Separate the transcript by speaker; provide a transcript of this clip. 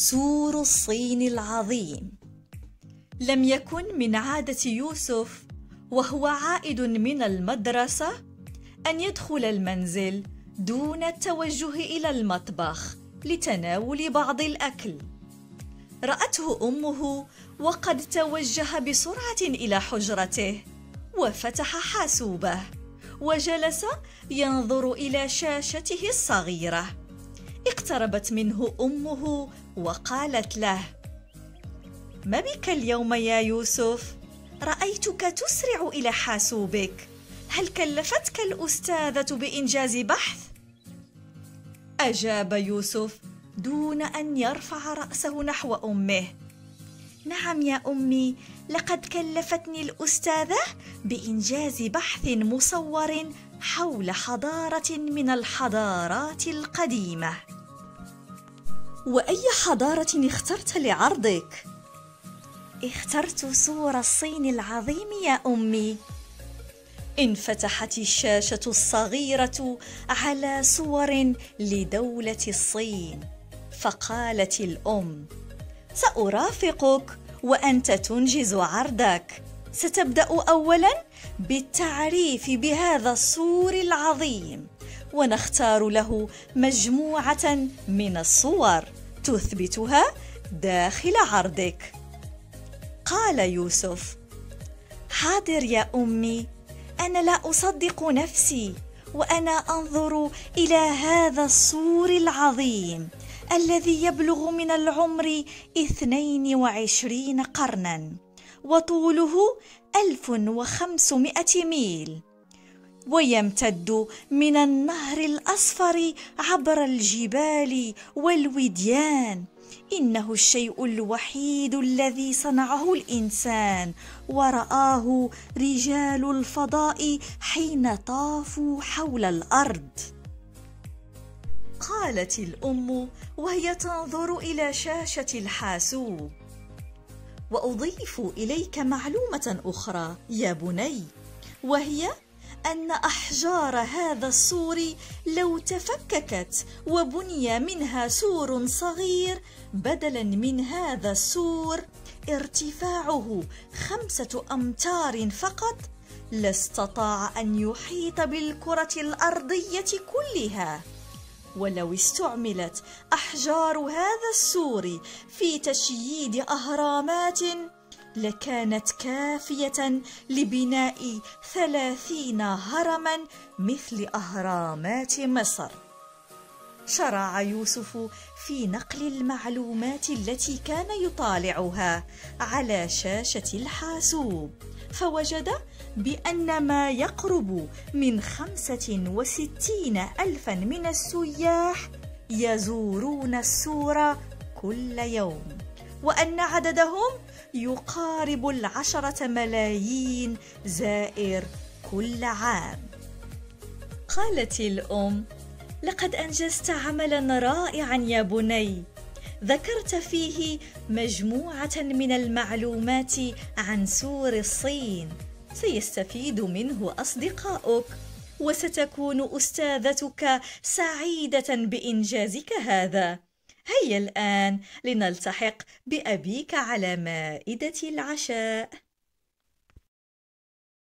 Speaker 1: سور الصين العظيم. لم يكن من عادة يوسف وهو عائد من المدرسة أن يدخل المنزل دون التوجه إلى المطبخ لتناول بعض الأكل. رأته أمه وقد توجه بسرعة إلى حجرته وفتح حاسوبه وجلس ينظر إلى شاشته الصغيرة. اقتربت منه أمه وقالت له ما بك اليوم يا يوسف؟ رأيتك تسرع إلى حاسوبك. هل كلفتك الأستاذة بإنجاز بحث؟ أجاب يوسف دون أن يرفع رأسه نحو أمه. نعم يا أمي لقد كلفتني الأستاذة بإنجاز بحث مصور حول حضارة من الحضارات القديمة. وأي حضارة اخترت لعرضك؟ اخترت سور الصين العظيم يا أمي. انفتحت الشاشة الصغيرة على صور لدولة الصين فقالت الأم سأرافقك وأنت تنجز عرضك. ستبدأ اولا بالتعريف بهذا السور العظيم ونختار له مجموعة من الصور تثبتها داخل عرضك. قال يوسف حاضر يا أمي أنا لا أصدق نفسي وأنا أنظر إلى هذا السور العظيم. الذي يبلغ من العمر اثنين وعشرين قرنا وطوله ألف وخمسمائة ميل. ويمتد من النهر الأصفر عبر الجبال والوديان. إنه الشيء الوحيد الذي صنعه الإنسان. ورآه رجال الفضاء حين طافوا حول الأرض. قالت الأم وهي تنظر إلى شاشة الحاسوب. وأضيف إليك معلومة أخرى يا بني وهي أن أحجار هذا السور لو تفككت وبني منها سور صغير بدلا من هذا السور ارتفاعه خمسة أمتار فقط لاستطاع أن يحيط بالكرة الأرضية كلها. ولو استعملت أحجار هذا السور في تشييد أهرامات لكانت كافية لبناء ثلاثين هرما مثل أهرامات مصر. شرع يوسف في نقل المعلومات التي كان يطالعها على شاشة الحاسوب فوجد بأن ما يقرب من خمسة وستين ألفا من السياح يزورون السور كل يوم وأن عددهم يقارب العشرة ملايين زائر كل عام. قالت الأم لقد أنجزت عملا رائعا يا بني. ذكرت فيه مجموعة من المعلومات عن سور الصين. سيستفيد منه أصدقاؤك وستكون أستاذتك سعيدة بإنجازك هذا. هيا الآن لنلتحق بأبيك على مائدة العشاء.